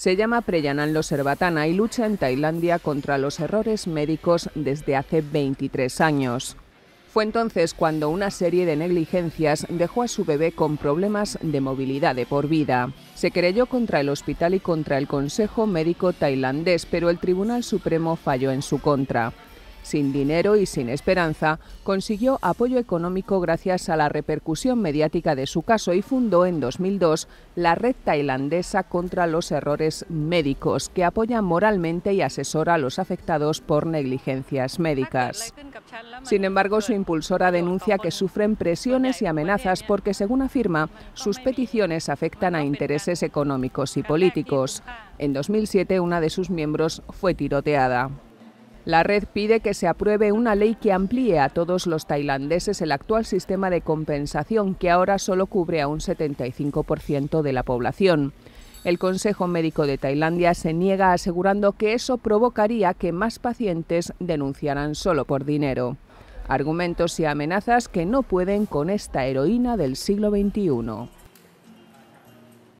Se llama Preyananlo Serbatana y lucha en Tailandia contra los errores médicos desde hace 23 años. Fue entonces cuando una serie de negligencias dejó a su bebé con problemas de movilidad de por vida. Se querelló contra el hospital y contra el Consejo Médico tailandés, pero el Tribunal Supremo falló en su contra sin dinero y sin esperanza, consiguió apoyo económico gracias a la repercusión mediática de su caso y fundó en 2002 la Red Tailandesa contra los Errores Médicos, que apoya moralmente y asesora a los afectados por negligencias médicas. Sin embargo, su impulsora denuncia que sufren presiones y amenazas porque, según afirma, sus peticiones afectan a intereses económicos y políticos. En 2007, una de sus miembros fue tiroteada. La red pide que se apruebe una ley que amplíe a todos los tailandeses el actual sistema de compensación que ahora solo cubre a un 75% de la población. El Consejo Médico de Tailandia se niega asegurando que eso provocaría que más pacientes denunciaran solo por dinero. Argumentos y amenazas que no pueden con esta heroína del siglo XXI.